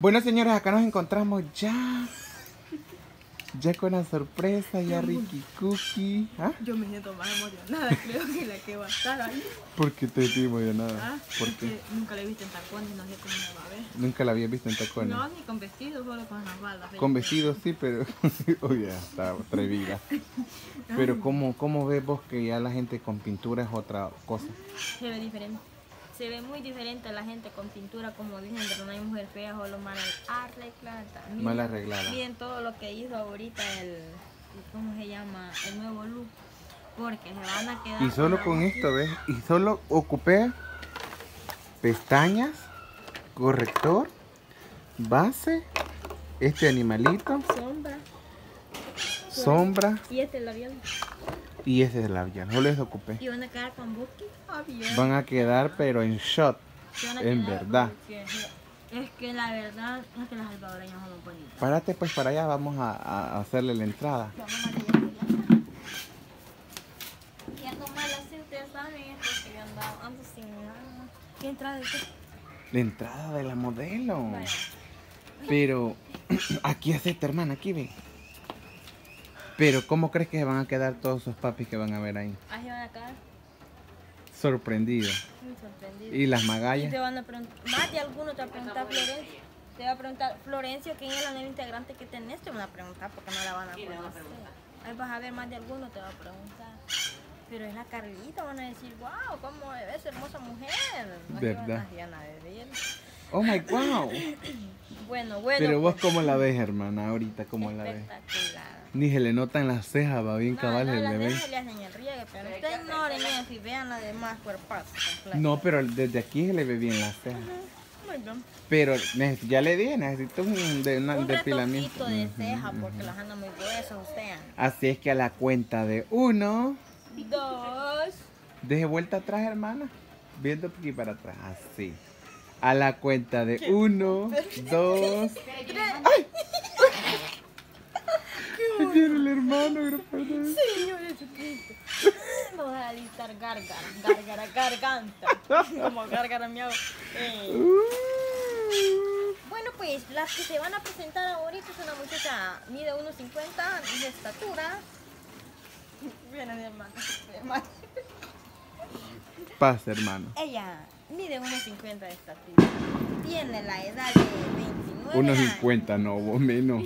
Bueno, señores, acá nos encontramos ya. Ya con la sorpresa, ya Ricky Cookie. ¿Ah? Yo me siento más emocionada, creo que la que va a estar ahí. ¿Por qué te digo yo nada? Ah, ¿Por qué? nunca la he visto en tacones, no sé cómo me va a ver. Nunca la había visto en tacones. No, ni con vestido, solo con las balas. Con vestido sí, pero... Oye, está atrevida. Pero ¿cómo, ¿cómo ves vos que ya la gente con pintura es otra cosa? Se ve diferente. Se ve muy diferente a la gente con pintura, como dicen, pero no hay mujer fea, solo mal arreglada. Miren- Mal arreglada. Miren todo lo que hizo ahorita el, ¿cómo se llama? El nuevo look. Porque se van a quedar... Y solo con esto, ¿ves? Y solo ocupé pestañas, corrector, base, este animalito, Sombra. sombra Y este labial. Y ese es labial. Solo eso ocupé. Y van a quedar con buki. Ah, bien. Van a quedar pero en shot. En verdad. Es que la verdad es que las salvadoreñas son bonitas. Párate pues para allá, vamos a, a hacerle la entrada. Vamos a leer. Y ando mal así, ustedes saben, es porque yo andaba, ando sin nada. ¿Qué entrada qué? La entrada de la modelo. Vaya. Pero aquí acepta, hermana, aquí ve. Pero ¿cómo crees que se van a quedar todos esos papis que van a ver ahí? Así van a quedar Sorprendidos. muy sorprendidos. Y las Y te magallas. van a preguntar, más de alguno te va a preguntar Florencia. Te va a preguntar, Florencia, ¿quién es la nueva integrante que tenés? Te van a preguntar porque no la van a conocer. Ahí vas a ver más de alguno te va a preguntar. Pero es la Carlita, van a decir, wow, cómo es hermosa mujer. Así ¿Verdad? van- a. Oh my wow. Bueno, bueno. Pero vos pues, cómo la ves, hermana, ahorita cómo la ves. Ni se le notan las cejas, va bien No, cabal no, el las bebé. cejas le hacen el riegue, pero ustedes ignoren eso y vean la demás cuerpazo completo. No, pero desde aquí se le ve bien las cejas. Muy bien. Pero ya le dije, necesito un, de, una- Un depilamiento. de ceja porque las andan muy gruesos ustedes. Así es que a la cuenta de uno, Dos. deje vuelta atrás, hermana. Viendo aquí para atrás, así. A la cuenta de uno, dos. ¡Ay! Ahí viene el hermano. Señor Jesucristo. Vamos a dictar gárgara, gárgara, garganta. Como gárgara miau. Eh, Uh. Bueno, pues las que se van a presentar ahorita es una muchacha, mide 1,50 de estatura. Viene de hermano. hermano. Pasa, hermano. Ella mide 1,50 de estatura. Tiene la edad de 29 Unos años. 50, no, vos menos.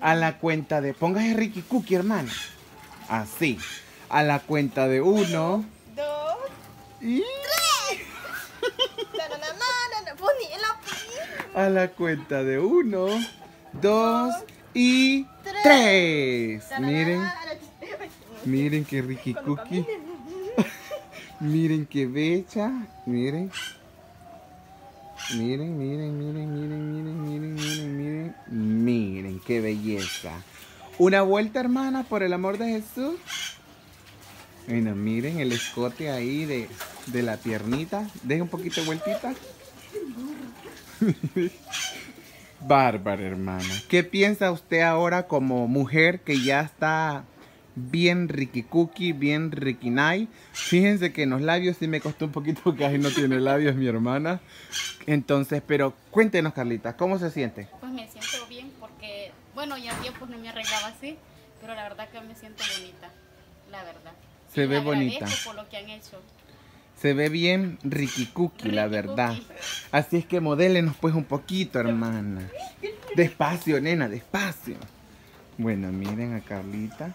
A la cuenta de. Póngase Ricky Cookie, hermana. Así. A la cuenta de uno. Dos. Y. Poní. A la cuenta de uno, dos y tres. Miren, miren que Ricky Cookie. Miren que bella. Miren. Miren, miren, miren, miren, miren, miren, miren, miren. Miren qué belleza. Una vuelta, hermana, por el amor de Jesús. Bueno, miren el escote ahí de, de la piernita. Deje un poquito de vueltita. Bárbara, hermana. ¿Qué piensa usted ahora como mujer que ya está bien Ricky Cookie, bien Ricky Night? Fíjense que en los labios sí me costó un poquito porque ahí no tiene labios mi hermana. Entonces, pero cuéntenos, Carlita, ¿cómo se siente? Pues me siento bien porque, bueno, ya tiempos no me arreglaba así, pero la verdad que me siento bonita, la verdad. Se ve bonita. por lo que han hecho. Se ve bien Ricky Cookie, la verdad. Cookie. Así es que modélenos pues un poquito, hermana. Despacio, nena, despacio. Bueno, miren a Carlita.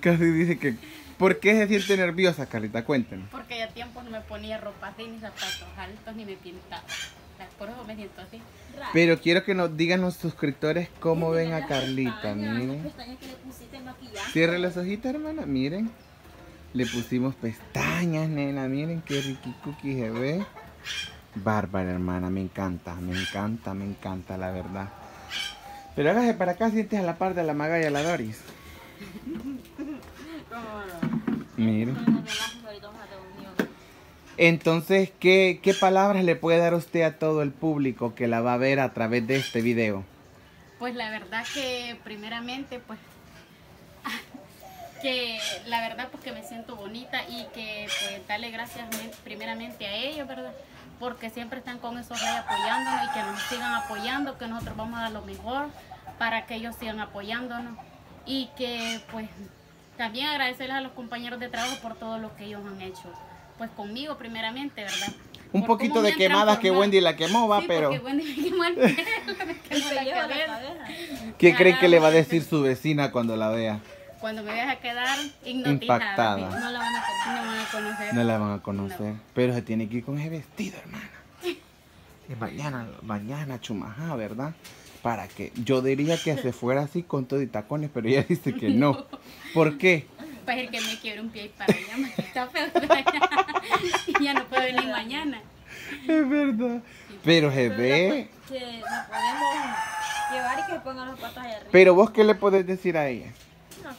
Casi dice que... ¿Por qué se siente nerviosa, Carlita? Cuéntenos. Porque ya tiempos no me ponía ropa así, ni zapatos altos, ni me pintaba. Por eso me siento así. Pero quiero que nos digan los suscriptores cómo ven a Carlita, Pestañas, miren. pestañas que le pusiste maquillaje. Cierre los ojitos, hermana, miren. Le pusimos pestañas, nena, miren qué Ricky Cookie se ve. Bárbara, hermana, me encanta, me encanta, me encanta, la verdad. Pero hágase para acá, sientes a la par de la Maga y a la Doris. Miren. Nos relajamos, ahorita vamos a reunión. Entonces, ¿qué, ¿qué palabras le puede dar usted a todo el público que la va a ver a través de este video? Pues la verdad que primeramente, pues, que la verdad pues que me siento bonita y que pues darle gracias me- primeramente a ellos, ¿verdad? porque siempre están con esos reyes apoyándonos y que nos sigan apoyando, que nosotros vamos a dar lo mejor para que ellos sigan apoyándonos y que pues también agradecerles a los compañeros de trabajo por todo lo que ellos han hecho. Pues conmigo primeramente, ¿verdad? Un Por poquito de quemadas que. Wendy la quemó, va, Sí, pero porque Wendy me quemó el pelo, me quemó Se la lleva la cabeza. cabeza. ¿qué cree que le va a decir su vecina cuando la vea? Cuando me veas a quedar. Impactada. No la a van a conocer. No la van a conocer. Pero se tiene que ir con ese vestido, hermana. Y mañana, mañana, chumajá, ¿verdad? Para que yo diría que se fuera así con todo y tacones, pero ella dice que no. ¿Por qué? Pues el que me quiere un pie y para allá, me está feo. y ya no puedo venir mañana. Es verdad. Pero se ve. Que la podemos llevar y que se pongan los patas allá arriba. Pero vos, ¿qué le podés decir a ella?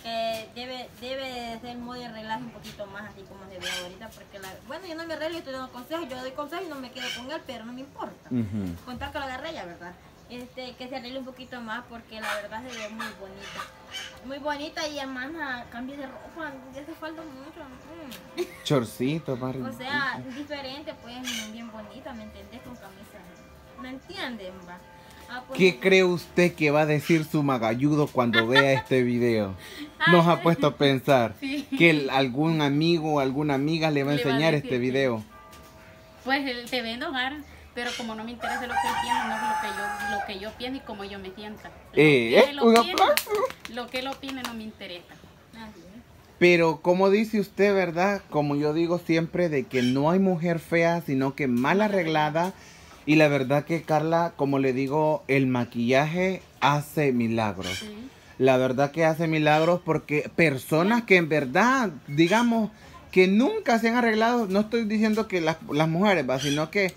Que debe, debe ser modo de arreglarse un poquito más así como se ve ahorita, porque la, bueno, yo no me arreglo, yo estoy dando consejos, yo doy consejos y no me quedo con él, pero no me importa. Contar que lo agarré ya, ¿verdad? Este, que se arregle un poquito más porque la verdad se ve muy bonita. Muy bonita y hermana, cambie de ropa, ya hace falta mucho. mm. Chorcito, más O sea, diferente, pues, bien bonita, ¿me entendés? Con camisa. ¿Me entienden, va? Ah, pues, ¿Qué cree usted que va a decir su magalludo cuando vea este video? Nos ha puesto a pensar Sí. que algún amigo o alguna amiga le va a Le va a enseñar este video. Pues te va a enojar, pero como no me interesa lo que él piensa, no es lo que yo, lo que yo pienso y como yo me sienta. Lo Eh, que eh, él un opine- aplauso. Lo que él opine no me interesa. así es. Pero como dice usted, ¿verdad? Como yo digo siempre, de que no hay mujer fea, sino que mal arreglada. Y la verdad que Carla, como le digo, el maquillaje hace milagros. Sí. La verdad que hace milagros porque personas que en verdad, digamos, que nunca se han arreglado, no estoy diciendo que las, las mujeres, ¿va? sino que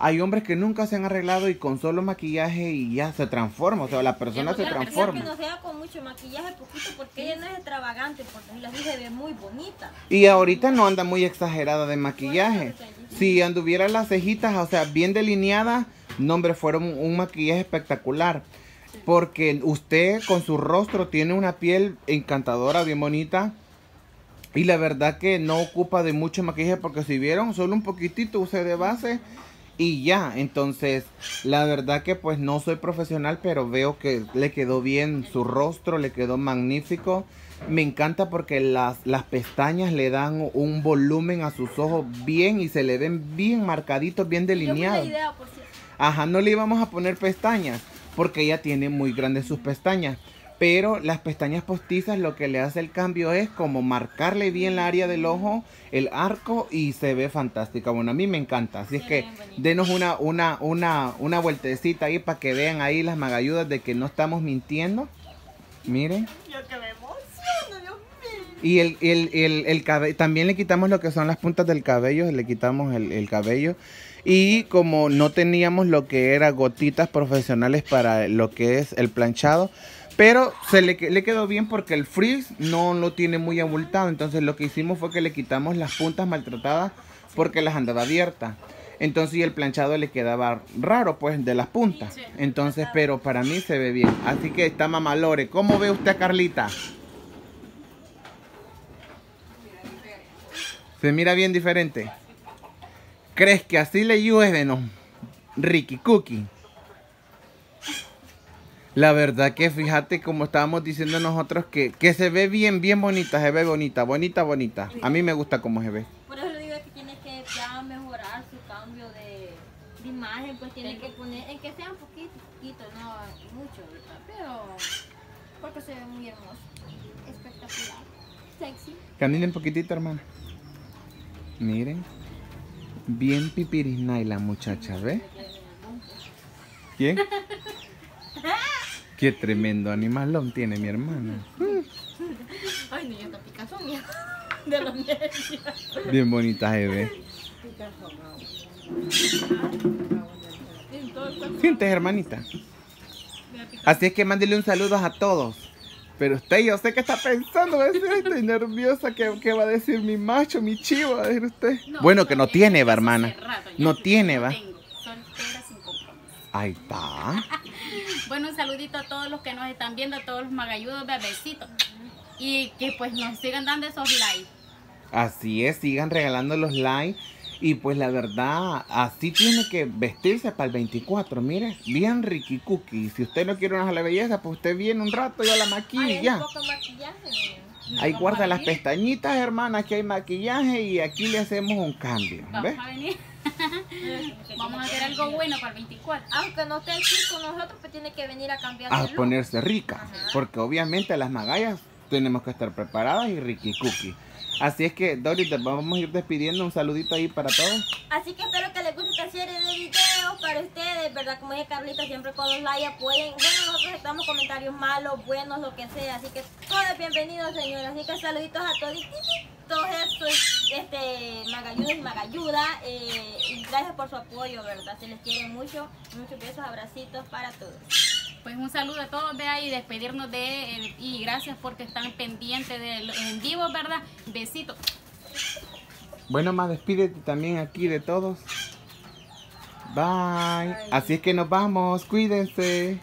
hay hombres que nunca se han arreglado y con solo maquillaje y ya se transforma, o sea, la persona se transforma. que no sea con mucho maquillaje, poquito, porque ella no es extravagante, porque la se ve muy bonita. Y ahorita no anda muy exagerada de maquillaje. Si anduviera las cejitas, o sea, bien delineadas, no, hombre, fuera un, maquillaje espectacular. Porque usted con su rostro tiene una piel encantadora, bien bonita. Y la verdad que no ocupa de mucho maquillaje porque si vieron, solo un poquitito use de base y ya. Entonces, la verdad que pues no soy profesional, pero veo que le quedó bien su rostro, le quedó magnífico. Me encanta porque las, las pestañas le dan un volumen a sus ojos bien y se le ven bien marcaditos, bien delineados. idea, por cierto. Ajá, no le íbamos a poner pestañas porque ella tiene muy grandes sus pestañas. Pero las pestañas postizas lo que le hace el cambio es como marcarle bien la área del ojo, el arco y se ve fantástica. Bueno, a mí me encanta. Así es que denos una, una, una, una vueltecita ahí para que vean ahí las magayudas de que no estamos mintiendo. Miren. Yo que me emociono, Dios mío. Y el, el, el, el cabello, también le quitamos lo que son las puntas del cabello, le quitamos el, el cabello. Y como no teníamos lo que era gotitas profesionales para lo que es el planchado, pero se le, le quedó bien porque el frizz no lo tiene muy abultado. Entonces lo que hicimos fue que le quitamos las puntas maltratadas porque las andaba abiertas. Entonces y el planchado le quedaba raro pues de las puntas. Entonces, pero para mí se ve bien. Así que está mamalore. ¿Cómo ve usted a Carlita? Se mira bien diferente. ¿Crees que así le llueve, no? Ricky Cookie. La verdad que fíjate como estábamos diciendo nosotros que, que se ve bien, bien bonita, se ve bonita, bonita, bonita. A mí me gusta cómo se ve. Por eso le digo que tiene que ya mejorar su cambio de, de imagen, pues tiene que poner, en que sea un poquito, poquito, no mucho, ¿verdad? Pero, porque se ve muy hermoso, espectacular, sexy. Caminen un poquitito, hermana. Miren. Bien pipirisnay la muchacha, ¿ve? ¿Quién? Qué tremendo animalón tiene mi hermana. Ay, no, picazón, mía. De los nervios. Bien bonita se ve. Entonces, Sientes, hermanita. Así es que mándele un saludo a todos. Pero usted, yo sé que está pensando, va a decir, "Ay, estoy nerviosa, ¿qué, qué va a decir mi macho, mi chivo? A decir usted. No, bueno, que no tiene, va, hermana. rato, ya No tiene, va. tengo. Ahí está. Bueno, un saludito a todos los que nos están viendo, a todos los magayudos, bebecitos. Y que pues nos sigan dando esos likes. Así es, sigan regalando los likes. Y pues la verdad, así tiene que vestirse para el 24, mire, bien Ricky Cookie. Si usted no quiere una la belleza, pues usted viene un rato y a la maquilla hay un poco maquillaje. Ahí guarda las pestañitas, hermana, aquí hay maquillaje y aquí le hacemos un cambio, Vamos ¿ves? Vamos a hacer algo bueno para el 24. Aunque no esté aquí con nosotros, pues tiene que venir a cambiar A de look. ponerse rica, Ajá. porque obviamente las magallas tenemos que estar preparadas y Ricky Cookie. Así es que, Doris, te vamos a ir despidiendo. Un saludito ahí para todos. Así que espero que les guste esta serie de videos para ustedes, ¿verdad? Como dice Carlita, siempre con los likes apoyen. Bueno, nosotros aceptamos comentarios malos, buenos, lo que sea. Así que todo es bienvenido, señores. Así que saluditos a todos todos estos este, magayudas y magayudas. Eh, y gracias por su apoyo, ¿verdad? Se les quiere mucho. Muchos besos, abracitos para todos. Pues un saludo a todos, vea, y despedirnos de él. Y gracias porque están pendientes del en vivo, ¿verdad? Besitos. Bueno, más despídete también aquí de todos. Bye. Así es que nos vamos. Cuídense.